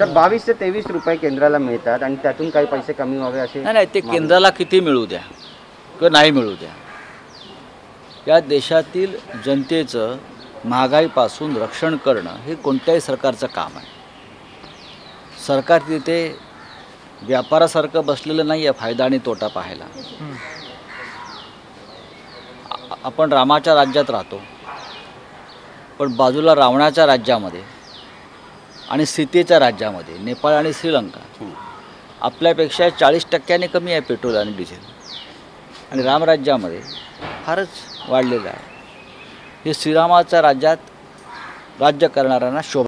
तर बावीस ते तेवीस रुपये केंद्राला मिळतात आणि त्यातून काही पैसे कमी व्हावे असे नाही नाही ते केंद्राला किती मिळू द्या? किंवा नाही मिळू द्या? या देशातील जनतेचं महागाईपासून रक्षण करणं हे कोणत्याही सरकारचं काम आहे. सरकार तिथे व्यापारासारखं बसलेलं नाही आहे फायदा आणि तोटा पाहायला. आपण रामाच्या राज्यात राहतो. पण बाजूला रावणाच्या राज्यामध्ये आणि सीतेच्या राज्यामध्ये नेपाळ आणि श्रीलंका. आपल्यापेक्षा चाळीस टक्क्याने कमी आहे पेट्रोल आणि डिझेल. आणि रामराज्यामध्ये फारच वाढलेलं आहे. हे श्रीरामाच्या राज्यात राज्य करणाऱ्यांना शोभा